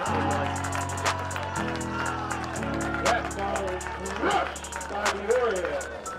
That's by the Orioles.